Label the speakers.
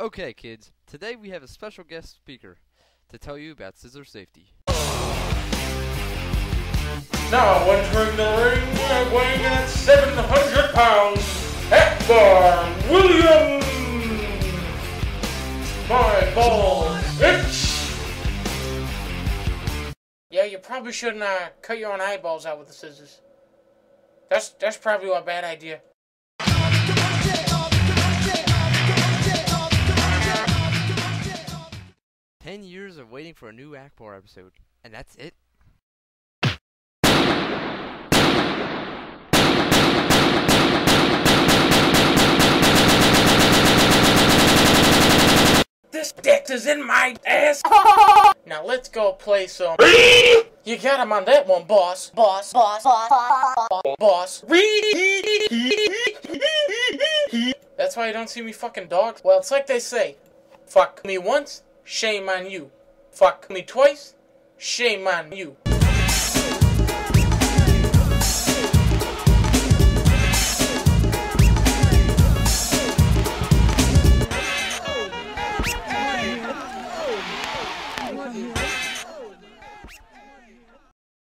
Speaker 1: Okay, kids, today we have a special guest speaker to tell you about scissor safety.
Speaker 2: Now entering the ring, weighing at 700 pounds, Hector Williams! My balls itch!
Speaker 3: Yeah, you probably shouldn't uh, cut your own eyeballs out with the scissors. That's that's probably a bad idea.
Speaker 1: Ten years of waiting for a new Ackbar episode, and that's it?
Speaker 3: This dick is in my ass. now let's go play some. you got him on that one, boss. Boss. Boss. Boss. Boss. That's why you don't see me fucking dogs. Well, it's like they say. Fuck me once, shame on you. Fuck me twice, shame on you.